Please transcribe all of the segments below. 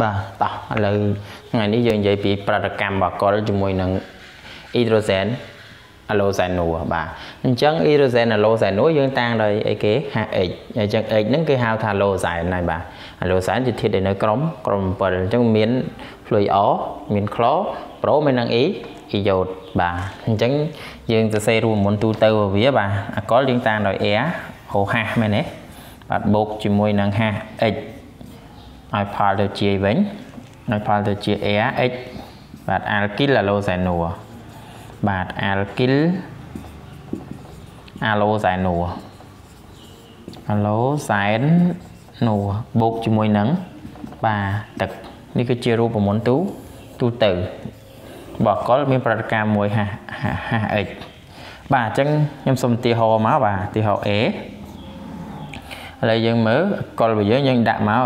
បាទតោះឥឡូវថ្ងៃនេះយើងនិយាយពីប្រតិកម្មរបស់កុលជាមួយនឹងអ៊ីដ្រូសែនអាឡូសែនូបាទអញ្ចឹងអ៊ីដ្រូសែនអាឡូសែនូយើងតាំងដោយអីគេ H អញ្ចឹង H ហ្នឹងគេហៅថាឡូសែនហើយបាទអាឡូសែនជាធាតុដែលនៅក្រុមក្រុម7អញ្ចឹងមាន fluid O មាន chlor ប្រូមាននឹង E អ៊ីយ៉ូតបាទអញ្ចឹងយើងសរសេររួមមុនទូទៅរបស់វាបាទអាកុលយើងតាំងដោយ Air OH មែនទេបាទបូកជាមួយនឹង H H ឲ្យផលទៅជាវិញឲ្យផលទៅជា Air H បាទ alkyl halocyanur បាទ alkyl halocyanur halocyanur បូកជាមួយនឹងបាទទឹកនេះគឺជារូបមន្តទូទូទៅបកុលមានប្រតិកម្មមួយ H H បាទអញ្ចឹងខ្ញុំសុំឧទាហរណ៍មកបាទឧទាហរណ៍ A ឥឡូវយើងមើលកុលរបស់យើងយើងដាក់មក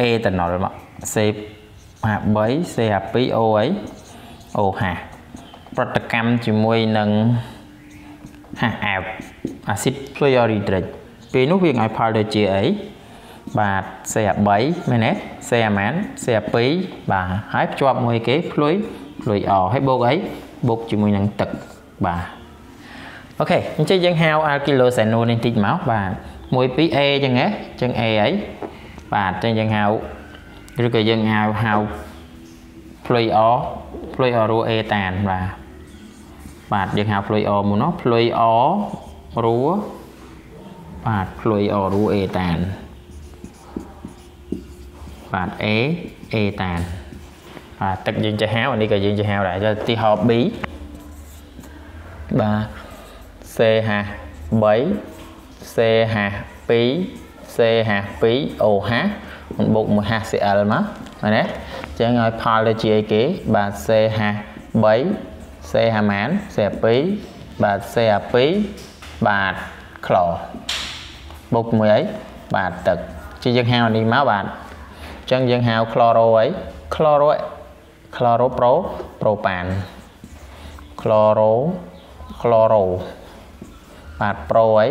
A តំណុលមក C H3 C H2 O អី OH ប្រតិកម្មជាមួយនឹង HF អាស៊ីត fluorhydric ពេលនោះវាឲ្យផលទៅជាអីបាទ CH3 មែនទេ CH ម៉ាន CH2 បាទហើយភ្ជាប់មួយគេ fluid fluid O ហើយបូកអីបូកជាមួយនឹងទឹកបាទអូខេអញ្ចឹងយើងហៅ alkylocyanur នេះតិចមកបាទ 1 2 A អញ្ចឹងហ៎អញ្ចឹង A អីបាទអញ្ចឹងយើងហៅឬក៏យើងហៅហៅ fluid O fluid O រੂ A តានបាទបាទយើងហៅ fluid O មុននោះ fluid O រੂបាទ fluid O រੂ A តានបាទ A A តានបាទទឹកយើងចេះហៅអានេះក៏យើងចេះហៅដែរទីហោ B បាទ CH3 CH2 CH2 OH មិនបូកមួយ HCl មកមែនទេអញ្ចឹងឲ្យផលទៅជាអីគេបាទ CH3 CH ម៉ាន CH2 បាទ CH2 បាទក្លបូកមួយអីបាទទឹកជាយើងហៅនេះមកបាទអញ្ចឹងយើងហៅក្លរ៉ូអីក្លរ៉ូក្លរ៉ូប្រូប្រូប៉ានក្លរ៉ូក្លរ៉ូបាទប្រូអី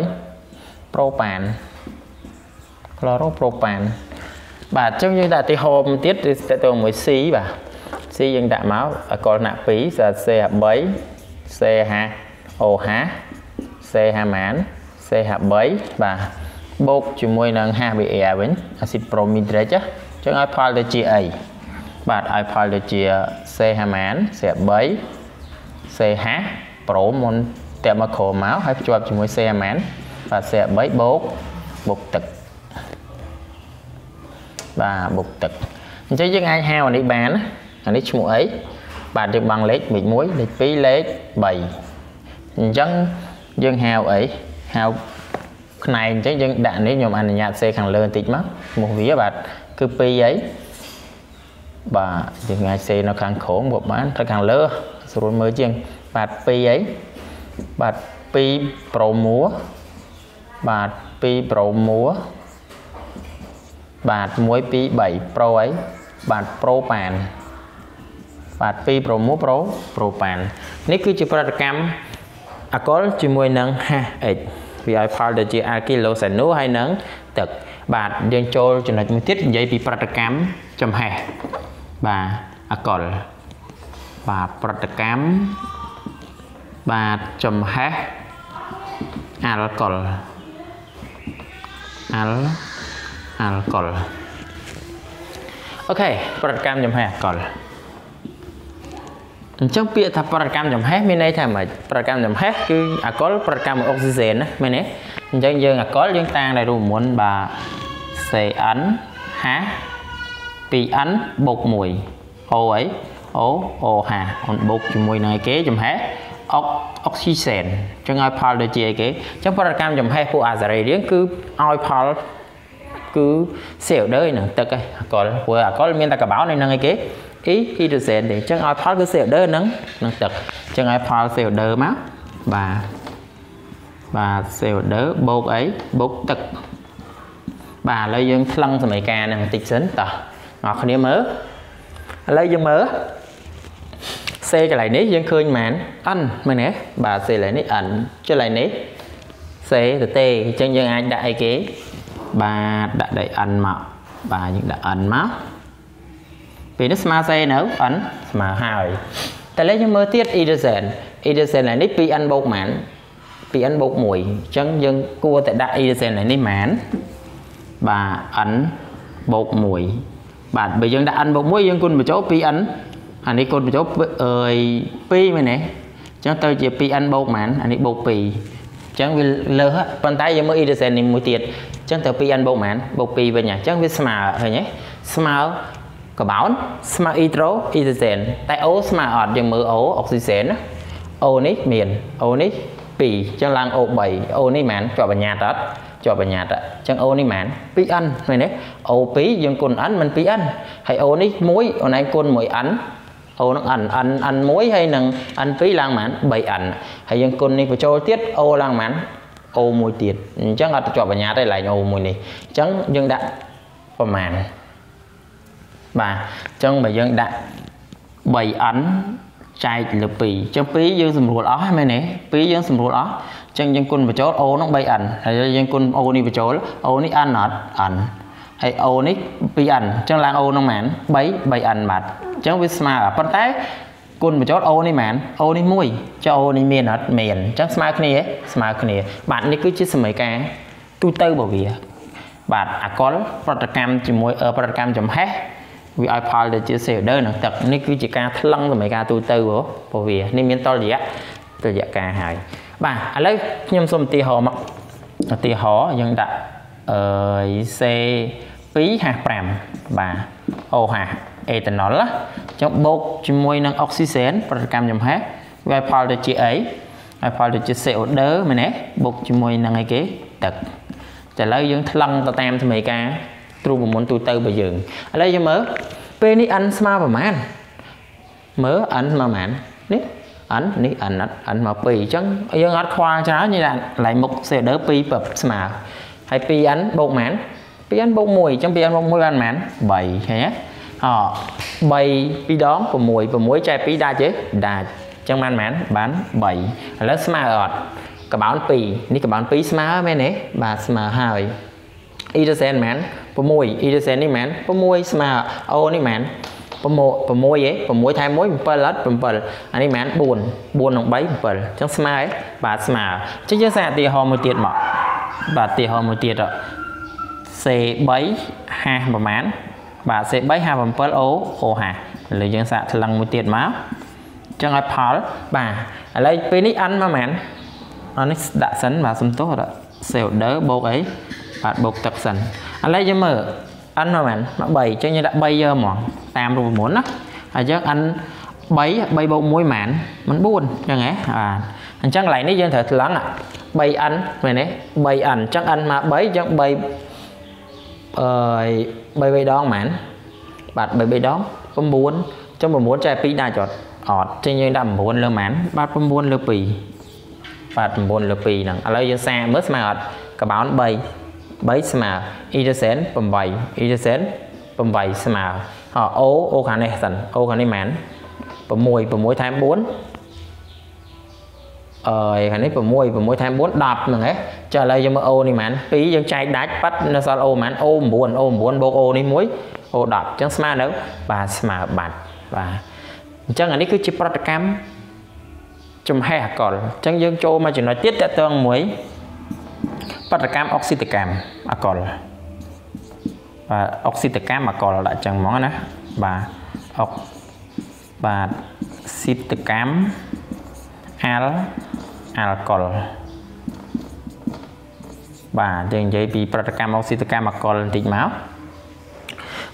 ប្រូប៉ានក្លរ៉ូប្រូប៉ានបាទអញ្ចឹងយើងដាក់ទីហោមទៀតគឺតទៅមួយ C បាទ C យើងដាក់មកអកលណាក់2សា CH3 CH OH CH ម៉ាន CH3 បាទបូកជាមួយនឹង HBr វិញអាស៊ីតប្រូមីដ្រិចអញ្ចឹងឲ្យផលទៅជាអីបាទឲ្យផលទៅជា CH ម៉ាន CH3 CH ប្រូមុនតែមកក្រោមមកហើយភ្ជាប់ជាមួយ CH ម៉ាន បាទ CH3 បូកបូកទឹកបាទបុកទឹកអញ្ចឹងយើងអាចហៅអានេះបានអានេះឈ្មោះអីបាទយើងបាំងលេខលេខ1លេខ2លេខ3អញ្ចឹងយើងហៅអីហៅផ្នែកអញ្ចឹងយើងដាក់នេះខ្ញុំអនុញ្ញាតសេខាងលើបន្តិចមកឈ្មោះវាបាទគឺ2អីបាទយើងអាចសេនៅខាងក្រោមក៏បានទៅខាងលើស្រួលមើលជាងបាទ2អីបាទ2ប្រូមួ បាទ2ប្រូមួបាទ1 2 3ប្រូអីបាទប្រូប៉ានបាទ2ប្រូ1ប្រូប្រូប៉ាននេះគឺជាប្រតិកម្មអាកុលជាមួយនឹង HH វាឲ្យផលទៅជា alkylocyanur ហើយនឹងទឹកបាទយើងចូលចំណុចមួយទៀតនិយាយពីប្រតិកម្មចំហេះបាទអាកុលបាទប្រតិកម្មបាទចំហេះអាល់កុល អាល់អាល់កុលអូខេប្រតិកម្មចំហេះអាល់កុលអញ្ចឹងពាក្យថាប្រតិកម្មចំហេះមានន័យថាម៉េចប្រតិកម្មចំហេះគឺអាល់កុលប្រតិកម្មមួយអុកស៊ីហ្សែនណាមែនទេអញ្ចឹងយើងអាល់កុលយើងតាំងដោយរូបមន្តបាទ CN H 2N បូក1 O អី O OH អូនបូកជាមួយនឹងអីគេចំហេះ អុកអុកស៊ីហ្សែនអញ្ចឹងឲ្យផលដូចជាអីគេអញ្ចឹងប្រតិកម្មចំហេះពួកអាសារ៉េរៀងគឺឲ្យផលគឺសេលដឺនឹងទឹកឯងអកលព្រោះអកលមានតែកបោនៅនឹងអីគេអ៊ីហ៊ីដ្រូសែនទេអញ្ចឹងឲ្យផលគឺសេលដឺនឹងនឹងទឹកអញ្ចឹងឲ្យផលសេលដឺមកបាទបាទសេលដឺបូកអីបូកទឹកបាទឥឡូវយើងថ្លឹងសមីការនឹងបន្តិចសិនតោះអ្នកគ្នាមើលឥឡូវយើងមើល សេកន្លែងនេះយើងឃើញម៉ាន n មែនទេបាទសេកន្លែងនេះ n ចុះកន្លែងនេះសេទៅទេអញ្ចឹងយើងអាចដាក់អីគេបាទដាក់ដៃ n មកបាទយើងដាក់ n មកពេលនេះស្មើសេនៅ n ស្មើហើយតែលេខយើងមើលទៀត Ederson Ederson នេះ 2n បូកប៉ុន្មាន 2n បូក1អញ្ចឹងយើងគួរតែដាក់ Ederson នេះប៉ុន្មានបាទ n បូក1បាទបើយើងដាក់ n បូក1យើងគុណបញ្ចូល 2n អានេះគុណបញ្ចូលអើយ2មែនទេអញ្ចឹងទៅជា 2n បូកប៉ុន្មានអានេះបូក2អញ្ចឹងវាលើសប៉ុន្តែយើងមើល Ederson នេះមួយទៀតអញ្ចឹងទៅ 2n បូកប៉ុន្មានបូក2វិញអញ្ចឹងវាស្មើឃើញទេស្មើកបោនស្មើ nitro oxygen តែ O ស្មើអត់យើងមើល O oxygen ណា O នេះមាន O នេះ2អញ្ចឹងឡើង O 3 O នេះហ្មងជាប់បញ្ញត្តិអត់ជាប់បញ្ញត្តិអញ្ចឹង O នេះហ្មង 2n ឃើញទេ O 2យើងគុណ n មិន 2n ហើយ O នេះ1អូនឯងគុណ 1n O នឹង n n n 1ហើយនឹង n 2ឡើងហ្មង 3n ហើយយើងគុណនេះបញ្ចូលទៀត O ឡើងហ្មង O មួយទៀតអញ្ចឹងអត់ជាប់បញ្ញត្តិទេឡើង O មួយនេះអញ្ចឹងយើងដាក់ប្រមាណបាទអញ្ចឹងបើយើងដាក់ 3n ចែកលើ2អញ្ចឹង2យើងសម្រួលអស់មែនទេ2យើងសម្រួលអស់អញ្ចឹងយើងគុណបញ្ចូល O នឹង 3n ហើយយើងគុណ O នេះបញ្ចូល O នេះ n អត់ n ហើយ O នេះ 2n អញ្ចឹងឡើង O នឹងប៉ុន្មាន3 3n បាទ អញ្ចឹងវាស្មើប៉ុន្តែគុណបញ្ចូល O នេះប៉ុន្មាន O នេះ1ចុះ O នេះមានអត់មានអញ្ចឹងស្មើគ្នាស្មើគ្នា បាទនេះគឺជាសមីការទូទៅរបស់វា បាទអកល ប្រតិកម្មជាមួយប្រតិកម្មចំហេះវាឲ្យផលទៅជាសេដឺនឹងទឹកនេះគឺជាការថ្លឹងសម្រាប់ការទូទៅរបស់វានេះមានតលរយៈតលរយៈការហើយបាទឥឡូវខ្ញុំសូមឧទាហរណ៍មកឧទាហរណ៍យើងដាក់អឺ C2H5 បាទ OH អេតាណុលអញ្ចឹងបូកជាមួយនឹងអុកស៊ីសែនប្រតិកម្មចំហេះវាឲ្យផលទៅជាអីឲ្យផលទៅជា CO2 មែនទេបូកជាមួយនឹងអីគេទឹកតែឥឡូវយើងថ្លឹងទៅតាមសមីការទ្រូប្រមូលទូទៅរបស់យើងឥឡូវយើងមើលពេលនេះ n ស្មើប្រមាណមើល n ស្មើប្រមាណនេះ n នេះ n អត់ n មក2អញ្ចឹងយើងអត់ខ្វល់ច្រើនយើងដាក់កន្លែងមុខ shader 2ពឹបស្មើហើយ 2n បូកប៉ុន្មាន 2n បូក1អញ្ចឹង 2n បូក1បានប៉ុន្មាន3ឃើញទេ អ3 2ដង6 6ចែក2ដាច់ទេដាច់អញ្ចឹងបានប៉ុន្មានបាន3ឥឡូវស្មើអត់កបោន2នេះកបោន2ស្មើមែនទេបាទស្មើហើយ e ទៅសែនមែន6 e ទៅសែននេះមែន6ស្មើ o នេះមែន6 6ហ៎6ថែម1 7អត់7អានេះមែន4 4និង3 7អញ្ចឹងស្មើហ៎បាទស្មើអញ្ចឹងយើងសាកឧទាហរណ៍មួយទៀតមកបាទឧទាហរណ៍មួយទៀត C3 ហាសប្រមាណ បាទ C3 ហា7 O O ហាសឥឡូវយើងសាកថ្លឹងមួយទៀតមកអញ្ចឹងឲ្យផលបាទឥឡូវពេលនេះ n ប្រមាណអានេះដាក់សិនបាទសំទោសដាក់ celder បូកអីបាទបូកទឹកសិនឥឡូវយើងមើល n ប្រហែលមក3អញ្ចឹងយើងដាក់3យកហ្មងតាមរូបមន្តណាហើយយើង n 3 3បូក1ប៉ុន្មានមិន4អញ្ចឹងហ៎បាទអញ្ចឹងកន្លែងនេះយើងត្រូវថ្លឹង 3n មែនទេ 3n អញ្ចឹង n មក3អញ្ចឹង3 អឺ3 3ដងប៉ុន្មានបាទ3 3ដង9អញ្ចឹង9ចែក2ដាក់ចត់អត់អញ្ចឹងយើងដាក់9លើប៉ុន្មានបាទ9លើ2បាទ9លើ2ហ្នឹងឥឡូវយើងសាមើលស្មើអត់កបោន3 3ស្មើ e ទៅសែន8 e ទៅសែន8ស្មើអអូអូខាងនេះសិនអូខាងនេះមែន6 6ថែម4អឺខាងនេះ6 6ថែម4 10ហ្នឹងហ៎ ចុះឥឡូវយើងមើលអូនេះមែន2យើងចែកដាច់ប៉ាត់នៅសល់អូមែនអូ9អូ9បូកអូនេះ1អូ10អញ្ចឹងស្មើនៅបាទស្មើបាត់បាទអញ្ចឹងអានេះគឺជាប្រតិកម្មចំហេះអកលអញ្ចឹងយើងចូលមកចំណុចទៀតតើតើមួយបដកម្មអុកស៊ីតកម្មអាកុលបាទអុកស៊ីតកម្មអាកុលដាក់ចឹងហ្មងណាបាទអុកបាទស៊ីតកម្មអាល់អាល់កុល បាទយើងនិយាយពីប្រតិកម្មអុកស៊ីតកម្មអាកុលបន្តិចមក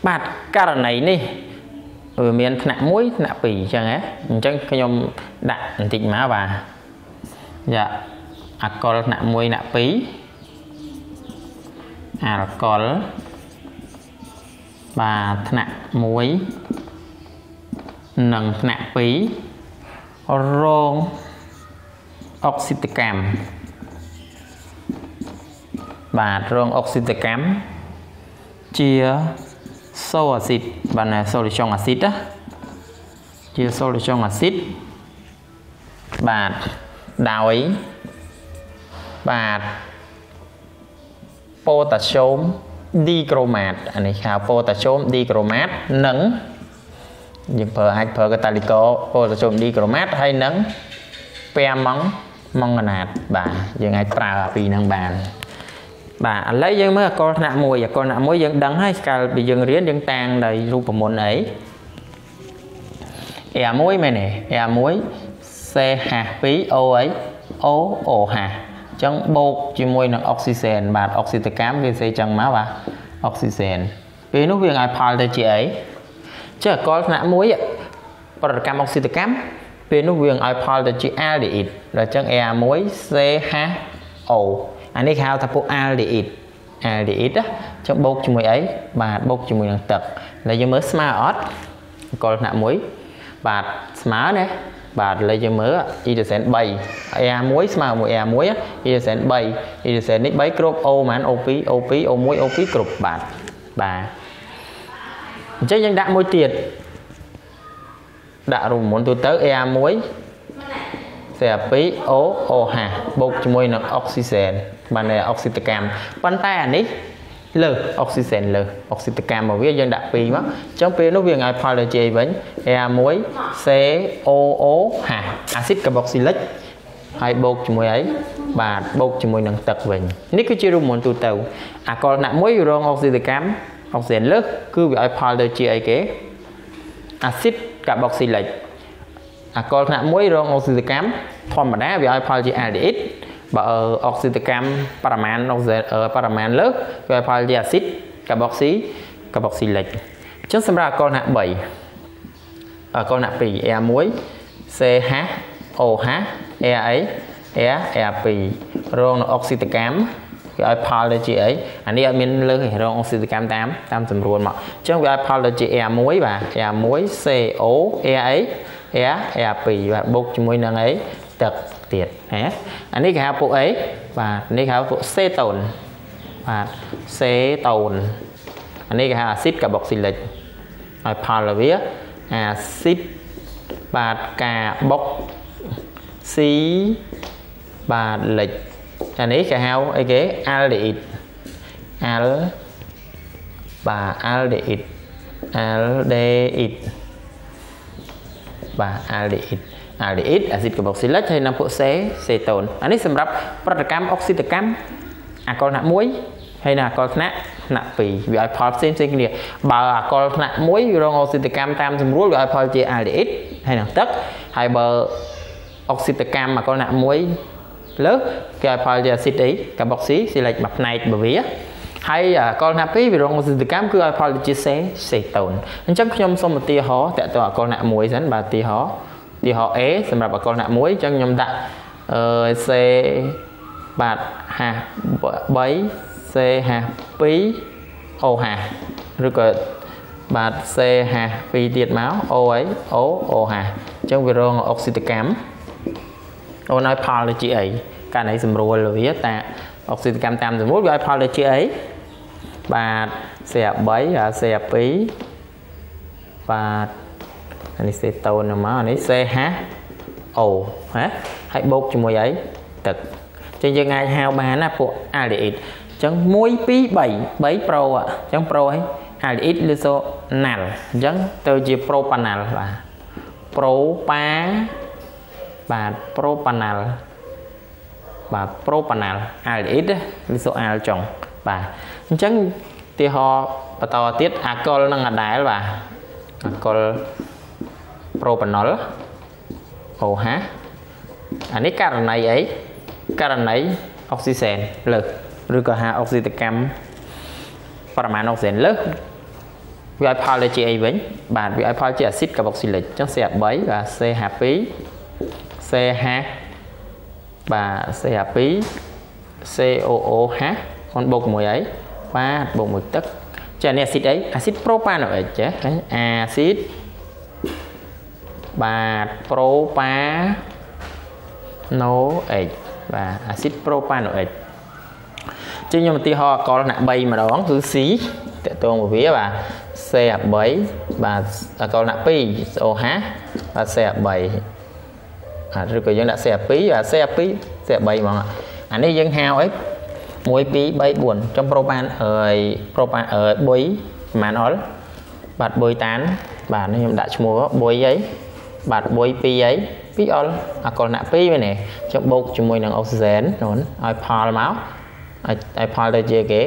បាទករណីនេះវាមានថ្នាក់1ថ្នាក់2អញ្ចឹងហ៎អញ្ចឹងខ្ញុំដាក់បន្តិចមកបាទយ៉ាអកុលថ្នាក់1ថ្នាក់2អាល់កុលបាទថ្នាក់1និងថ្នាក់2រងអុកស៊ីតកម្ម បាទរងអុកស៊ីតកម្មជាសូអាស៊ីតបាទសូលីចុងអាស៊ីតណាជាសូលីចុងអាស៊ីតបាទដោយបាទប៉ូតាស្យូមឌីក្រូម៉ាតអានេះហៅប៉ូតាស្យូមឌីក្រូម៉ាតនិងយើងប្រើអាចប្រើកាតាលីករពោតចូលឌីក្រូម៉ាត់ហើយនឹងពែម៉ងម៉ងកណាតបាទយើងអាចប្រើអាពីរហ្នឹងបាន បាទឥឡូវយើងមើលអកលថ្នាក់1អកលថ្នាក់1យើងដឹងហើយកាលពីយើងរៀនយើងតាំងដោយរូបមន្តអី A1 មែនទេ A1 CH2 O អី O OH អញ្ចឹងបូកជាមួយនឹងអុកស៊ីសែនបាទអុកស៊ីតកម្មវាសេអញ្ចឹងមកបាទអុកស៊ីសែនពេលនោះវាឲ្យផលទៅជាអីចេះអកលថ្នាក់1ប្រតិកម្មអុកស៊ីតកម្មពេលនោះវាឲ្យផលទៅជា aldehyde ដល់អញ្ចឹង A1 CH O អានេះគេហៅថាពួក aldehyde aldehyde អញ្ចឹងបូកជាមួយអីបាទបូកជាមួយនឹងទឹកហើយយើងមើលស្មើអត់អកលថ្នាក់1បាទស្មើណាបាទឥឡូវយើងមើល e ដេសែន3 a1 ស្មើមួយ a1 e ដេសែន3 e ដេសែននេះ3គ្រប់ o ហ្មង o2 o2 o1 o2 គ្រប់បាទបាទអញ្ចឹងយើងដាក់មួយទៀតដាក់រូបមន្តទូទៅ a1 CH2 O OH បូកជាមួយនឹងអុកស៊ីសែនបានអុកស៊ីតកម្មប៉ុន្តែអានេះលើសអុកស៊ីសែនលើសអុកស៊ីតកម្មរបស់វាយើងដាក់2មកអញ្ចឹងពេលនោះវាឲ្យផលទៅជាវិញ A1 COOH អាស៊ីតកាបុកស៊ីលិកហើយបូកជាមួយអីបាទបូកជាមួយនឹងទឹកវិញនេះគឺជារូបមន្តទូទៅអាកុលណាក់មួយរងអុកស៊ីតកម្មអុកស៊ីសែនលើសគឺវាឲ្យផលទៅជាអីគេអាស៊ីតកាបុកស៊ីលិក អាកុលថ្នាក់មួយរងអុកស៊ីតកម្មធម្មតាវាឲ្យផលជា aldehyde បើអុកស៊ីតកម្មបរិមាណអុកស៊ីបរិមាណលើសវាឲ្យផលជាអាស៊ីតកាបុកស៊ីកាបុកស៊ីលិកអញ្ចឹងសម្រាប់អាកុលថ្នាក់3អាកុលថ្នាក់2 Air1 CH OH Air អី Air Air2 រងនៅអុកស៊ីតកម្មវាឲ្យផលទៅជាអីអានេះអត់មានលើសរងអុកស៊ីតកម្មតាមតាមសម្រួលមកអញ្ចឹងវាឲ្យផលទៅជា Air1 បាទ Air1 CO Air អី air air 2បាទបូកជាមួយនឹងអីទឹកទៀតណាអានេះគេហៅពួកអីបាទនេះគេហៅពួកសេតូនបាទសេតូនអានេះគេហៅអាស៊ីតកាបុកស៊ីលិកឲ្យផលវាអាស៊ីតបាទកាបុកស៊ីបាទលិចអានេះគេហៅអីគេ aldehyde al បាទ aldehyde aldehyde បាទ aldehyde aldehyde អាស៊ីតកាបុកស៊ីលិកហើយនិងពួកសេសេតូនអានេះសម្រាប់ប្រតិកម្មអុកស៊ីតកម្មអាកុលថ្នាក់1ហើយនិងអាកុលថ្នាក់ថ្នាក់2វាឲ្យផលផ្សេងផ្សេងគ្នាបើអាកុលថ្នាក់1រងអុកស៊ីតកម្មតាមសម្រួលវាឲ្យផលជា aldehyde ហើយនិងទឹកហើយបើអុកស៊ីតកម្មអាកុលថ្នាក់1លើគេឲ្យផលជាអាស៊ីតអីកាបុកស៊ីស៊ីលិកមួយផ្នែកបវា ហើយកលណា2វិរងសិទ្ធកម្មគឺឲ្យផលជាសេសេតូនអញ្ចឹងខ្ញុំសូមឧទាហរណ៍តើតើអកលណា1សិនបាទឧទាហរណ៍ឧទាហរណ៍ A សម្រាប់អកលណា1អញ្ចឹងខ្ញុំដាក់អឺសេបាទហា3សេហា2អូហាឬក៏បាទសេហា2ទៀតមកអូអីអូអូហាអញ្ចឹងវារងអុកស៊ីតកម្មអូនឲ្យផលទៅជាអីករណីសម្រួលវាតាអុកស៊ីតកម្មតាមសម្រួលវាឲ្យផលទៅជាអី បាទ CA3 ហើយ CA2 បាទអានេះសេតូនមកអានេះ CH O ណាហើយបូកជាមួយអីទឹកអញ្ចឹងយើងអាចហៅបានណាពួក aldehyde អញ្ចឹង1 2 3 3 pro អញ្ចឹង pro ហើយ aldehyde ឬ so nal អញ្ចឹងទៅជា propanal បាទ propa បាទ propanal បាទ propanal aldehyde ឬ so al ចុង បាទអញ្ចឹងទីហោបន្តទៀតអាកុលនិងអាដែលបាទអាកុលប្រូប៉ាណុលអូហាអានេះករណីអីករណីអុកស៊ីសែនលើសឬក៏ហាអុកស៊ីតកម្មបរិមាណអុកស៊ីសែនលើសវាឲ្យផលទៅជាអីវិញបាទវាឲ្យផលជាអាស៊ីតកាបុកស៊ីលិកអញ្ចឹង CH3 បាទ CH2 CH បាទ CH2 COOH ហ៊ុនបូកមួយអីបាទបូកមួយទឹកចានេះអាស៊ីតអីអាស៊ីតប្រូប៉ាណូអិចចាអាស៊ីតបាទប្រូប៉ាណូអិចបាទអាស៊ីតប្រូប៉ាណូអិចជាខ្ញុំឧទាហរណ៍អកលណា3ម្ដងគឺ C តកតងមួយវាបាទ C3 បាទអកលណា2 OH បាទ C3 អាឬក៏យើងដាក់ C2 បាទ C2 C3 ហ្មងអានេះយើងហៅអី 1 2 3 4ចំប្រូប៉ានហើយប្រូប៉ានអឺបុយប្រហែលអល់បាទបុយតាន បាទនេះខ្ញុំដាក់ឈ្មោះបុយអីបាទបុយ2អី2អុលអាកុលណាក់2មែនទេចុះបូកជាមួយនឹងអុកស៊ីហ្សែននោះឲ្យផលមកឲ្យផលទៅជាគេ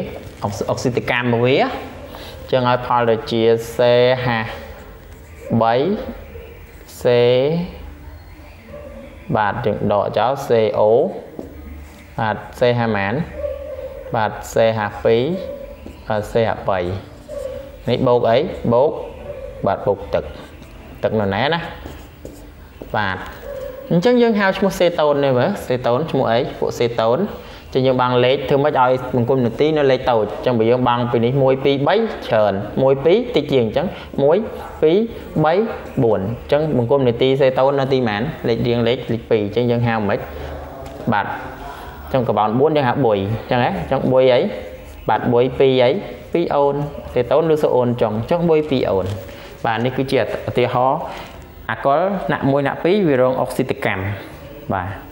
អុកស៊ីតកម្មមកវាចឹងឲ្យផលទៅជា CH 3 C បាទយើងដកចោល CO បាទ CH ម៉ាន បាទ CH 2បាទ CH 3នេះបូកអីបូកបាទបូកទឹកទឹកនៅណែណាបាទអញ្ចឹងយើងហៅឈ្មោះសេតូននេះមើលសេតូនឈ្មោះអីពួកសេតូនចឹងយើងបាំងលេខធ្វើម៉េចឲ្យបង្គំនាទីនៅលេខតូចចឹងបើយើងបាំងពីនេះ1 2 3ច្រើន1 2តិចជាងអញ្ចឹង1 2 3 4អញ្ចឹងបង្គំនាទីសេតូននៅទីម៉ានលេខរៀងលេខលេខ2អញ្ចឹងយើងហៅមិនបាទ ចឹងកបោន4យើងហៅបុយចឹងហ៎ចឹងបុយអីបាទបុយ2អី2អូនសេតូនឬសូអូនចុងចឹងបុយ2អូនបាទនេះគឺជាឧទាហរណ៍អាកុលណាក់1ណាក់2វារងអុកស៊ីតកម្មបាទ